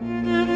Música